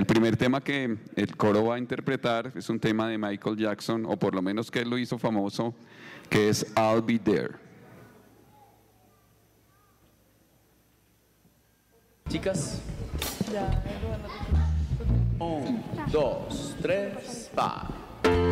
el primer tema que el coro va a interpretar es un tema de Michael Jackson, o por lo menos que él lo hizo famoso, que es I'll Be There. Chicas. Un, dos, tres, va.